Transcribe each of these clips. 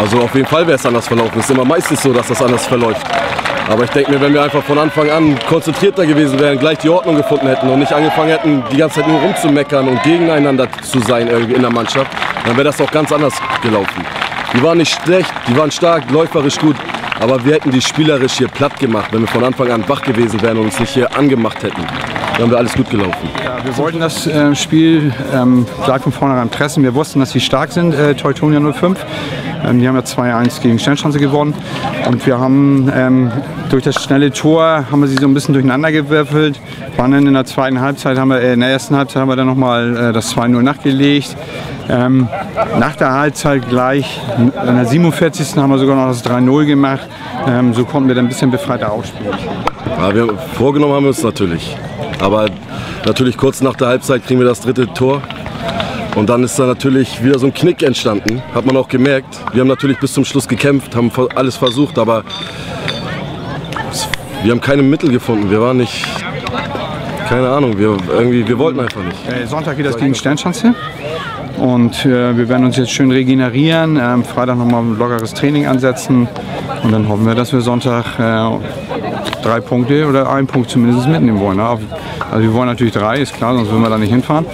Also auf jeden Fall wäre es anders verlaufen. Es ist immer meistens so, dass das anders verläuft. Aber ich denke mir, wenn wir einfach von Anfang an konzentrierter gewesen wären, gleich die Ordnung gefunden hätten und nicht angefangen hätten, die ganze Zeit nur rumzumeckern und gegeneinander zu sein irgendwie in der Mannschaft, dann wäre das auch ganz anders gelaufen. Die waren nicht schlecht, die waren stark, läuferisch gut, aber wir hätten die spielerisch hier platt gemacht, wenn wir von Anfang an wach gewesen wären und uns nicht hier angemacht hätten. Dann wäre alles gut gelaufen. Ja, wir wollten das äh, Spiel ähm, gleich von vornherein pressen. Wir wussten, dass sie stark sind, äh, Teutonia 05. Ähm, die haben ja 2-1 gegen Sternschanze gewonnen. Und wir haben ähm, durch das schnelle Tor haben wir sie so ein bisschen durcheinander gewürfelt. Waren dann in der zweiten Halbzeit, haben wir, äh, in der ersten Halbzeit haben wir dann nochmal äh, das 2-0 nachgelegt. Ähm, nach der Halbzeit gleich, in der 47. haben wir sogar noch das 3-0 gemacht. Ähm, so konnten wir dann ein bisschen befreiter ausspielen. Ja, wir, vorgenommen haben wir uns natürlich. Aber natürlich kurz nach der Halbzeit kriegen wir das dritte Tor. Und dann ist da natürlich wieder so ein Knick entstanden, hat man auch gemerkt. Wir haben natürlich bis zum Schluss gekämpft, haben alles versucht, aber wir haben keine Mittel gefunden. Wir waren nicht, keine Ahnung, wir, irgendwie, wir wollten einfach nicht. Äh, Sonntag geht das gegen Sternschanze. Und äh, wir werden uns jetzt schön regenerieren, ähm, Freitag nochmal ein lockeres Training ansetzen. Und dann hoffen wir, dass wir Sonntag äh, drei Punkte oder einen Punkt zumindest mitnehmen wollen. Ne? Also wir wollen natürlich drei, ist klar, sonst würden wir da nicht hinfahren.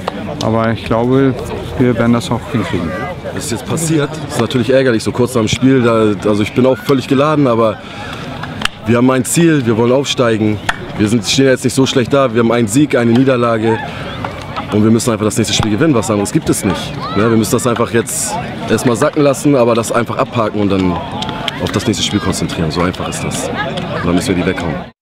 Aber ich glaube, wir werden das auch hinkriegen. Was ist jetzt passiert? Das ist natürlich ärgerlich, so kurz nach dem Spiel. Da, also ich bin auch völlig geladen, aber wir haben ein Ziel, wir wollen aufsteigen. Wir sind, stehen jetzt nicht so schlecht da. Wir haben einen Sieg, eine Niederlage. Und wir müssen einfach das nächste Spiel gewinnen. Was anderes gibt es nicht. Ne? Wir müssen das einfach jetzt erstmal sacken lassen, aber das einfach abhaken und dann auf das nächste Spiel konzentrieren. So einfach ist das. Und dann müssen wir die weghauen.